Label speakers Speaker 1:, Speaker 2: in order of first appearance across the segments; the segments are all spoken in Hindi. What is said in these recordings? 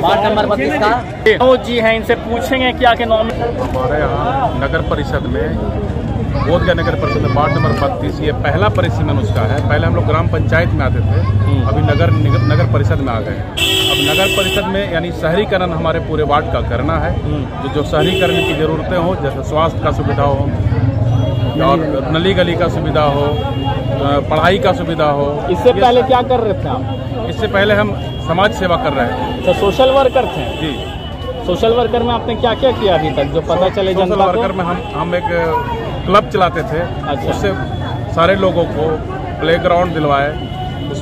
Speaker 1: वार्ड नंबर बत्तीस का।
Speaker 2: तो जी हैं इनसे पूछेंगे क्या के नॉमिन
Speaker 3: हमारे यहाँ नगर परिषद में बोधगया नगर परिषद में वार्ड नंबर बत्तीस ये पहला परिसीमन उसका है। पहले हम लोग ग्राम पंचायत में आते थे अभी नगर निग- नगर परिषद में आ गए अब नगर परिषद में यानी शहरीकरण हमारे पूरे वार्ड का करना है। जो जो शहरीकरण की ज़रूरतें हो जैसे स्वास्थ्य का सुविधा हो और नली गली का सुविधा हो पढ़ाई का सुविधा हो।
Speaker 2: इससे पहले क्या कर रहे थे आप?
Speaker 3: इससे पहले हम समाज सेवा कर रहे हैं।
Speaker 2: तो सोशल वर्कर थे?
Speaker 3: जी।
Speaker 2: सोशल वर्कर में आपने क्या क्या किया अभी तक जो पता चले
Speaker 3: सोशल वर्कर में हम हम एक क्लब चलाते थे।
Speaker 2: अच्छा।
Speaker 3: उससे सारे लोगों को प्ले ग्राउंड दिलवाए।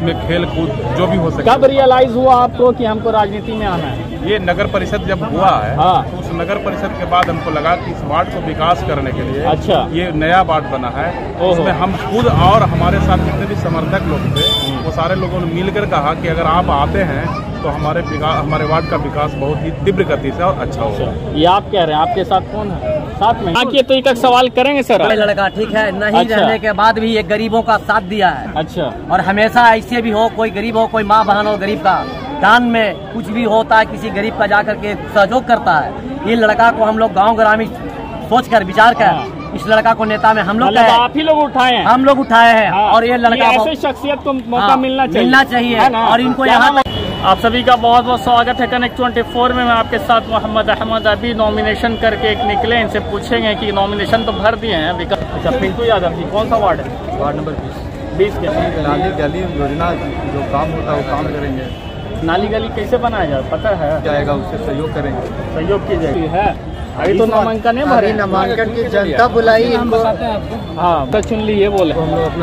Speaker 3: उसमें खेल कूद जो भी हो सके
Speaker 2: कब रियलाइज़ हुआ आपको कि हमको राजनीति में आना है
Speaker 3: ये नगर परिषद जब हुआ है
Speaker 2: हाँ।
Speaker 3: तो उस नगर परिषद के बाद हमको लगा कि इस वार्ड को विकास करने के लिए
Speaker 2: अच्छा।
Speaker 3: ये नया वार्ड बना है। उसमें हम खुद और हमारे साथ जितने भी समर्थक लोग थे वो सारे लोगों ने मिलकर कहा कि अगर आप आते हैं तो हमारे हमारे वार्ड का विकास बहुत ही तीव्र गति से और अच्छा होगा
Speaker 2: ये आप कह रहे हैं आपके साथ कौन है साथ में। आके तो एक सवाल करेंगे सर।
Speaker 1: लड़का ठीक है? नहीं
Speaker 2: अच्छा।
Speaker 1: रहने के बाद भी ये गरीबों का साथ दिया है।
Speaker 2: अच्छा।
Speaker 1: और हमेशा ऐसे भी हो कोई गरीब हो कोई माँ बहन हो गरीब का दान में कुछ भी होता है किसी गरीब का जाकर के सहयोग करता है। ये लड़का को हम लोग गाँव ग्रामीण सोच कर विचार कर
Speaker 2: हाँ।
Speaker 1: इस लड़का को नेता में हम लोग
Speaker 2: मतलब
Speaker 1: कहे,
Speaker 2: आप ही लोग उठाए हैं।
Speaker 1: हम लोग उठाए हैं।
Speaker 2: हाँ,
Speaker 1: और ये लड़का
Speaker 2: ऐसे शख्सियत को मौका
Speaker 1: हाँ,
Speaker 2: मिलना चाहिए।
Speaker 1: मिलना चाहिए। और इनको यहाँ?
Speaker 2: आप सभी का बहुत बहुत स्वागत है कनेक्ट 24 में। मैं आपके साथ मोहम्मद अहमद अभी नॉमिनेशन करके एक निकले इनसे पूछेंगे कि नॉमिनेशन तो भर दिए हैं विकास अच्छा पिंटू यादव जी कौन सा वार्ड है?
Speaker 4: वार्ड नंबर बीस।
Speaker 2: बीस के।
Speaker 4: नाली गली योजना जो काम होता है वो काम करेंगे।
Speaker 2: नाली गली कैसे बनाया जाए पता है?
Speaker 4: जाएगा उससे सहयोग करेंगे।
Speaker 2: सहयोग की जाएगी है। अभी तो नामांकन है भरे।
Speaker 4: नामांकन की जनता बुलाई इनको।
Speaker 2: हाँ तो चुन ली ये बोले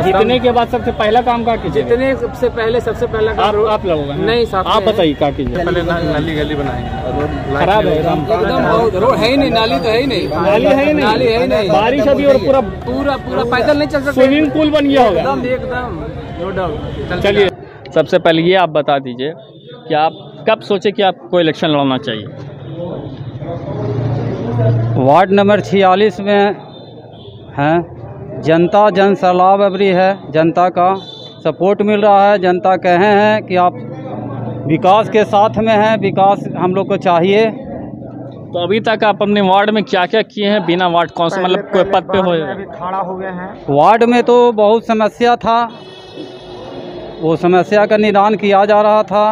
Speaker 2: जीतने के बाद सबसे पहला काम का कीजिए।
Speaker 5: जितने सबसे पहले सबसे पहला
Speaker 2: आप आप लोगों का
Speaker 5: नहीं, साथ
Speaker 2: आप बताइए क्या कीजिए।
Speaker 4: पहले नाली गली बनाएँगे।
Speaker 2: खराब है एकदम
Speaker 5: एकदम रोड है ही नहीं नाली तो है ही नहीं।
Speaker 2: नाली है ही नहीं।
Speaker 5: नाली है ही नहीं।
Speaker 2: बारिश अभी और पूरा
Speaker 5: पूरा पूरा पैदल नहीं चल सकते।
Speaker 2: स्विमिंग पूल बन गया होगा।
Speaker 5: एकदम एकदम। नो डाउट
Speaker 2: चलिए। सबसे पहले ये आप बता दीजिए कि आप कब सोचे कि आपको इलेक्शन लड़ना चाहिए?
Speaker 6: वार्ड नंबर छियालीस में हैं। जनता जन सलाह बबरी है। जनता का सपोर्ट मिल रहा है। जनता कहे हैं कि आप विकास के साथ में हैं। विकास हम लोग को चाहिए।
Speaker 2: तो अभी तक आप अपने वार्ड में क्या क्या किए हैं? बिना वार्ड कौन से मतलब कोई पद पे हो खड़ा हो गए हैं।
Speaker 6: वार्ड में तो बहुत समस्या था। वो समस्या का निदान किया जा रहा था।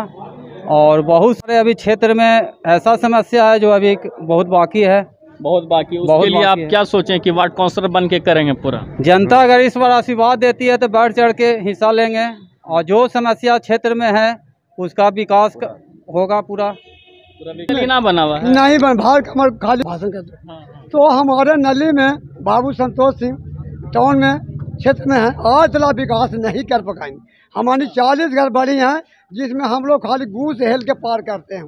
Speaker 6: और बहुत सारे अभी क्षेत्र में ऐसा समस्या है जो अभी बहुत बाकी है।
Speaker 2: बहुत बाकी उसके
Speaker 6: बहुत
Speaker 2: लिए आप
Speaker 6: बाकी है।
Speaker 2: क्या सोचें कि वार्ड काउंसलर बन के करेंगे पूरा?
Speaker 6: जनता अगर इस बार आशीर्वाद देती है तो बढ़ चढ़ के हिस्सा लेंगे और जो समस्या क्षेत्र में है उसका विकास होगा पूरा।
Speaker 2: पूरा ना बना हुआ है?
Speaker 7: नहीं बन भार कमर खाली भाषण करते तो हमारे नली में बाबू संतोष सिंह टाउन में क्षेत्र में है आज तला विकास नहीं कर पाएँगे। हमारी चालीस घर बड़ी हैं, जिसमें हम लोग खाली गूस हेल के पार करते हैं।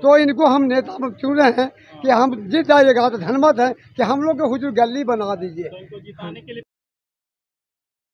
Speaker 7: तो इनको हम नेता चुने हैं कि हम जीत जाइएगा तो धनमत है कि हम लोग के हुजूर गली बना दीजिए।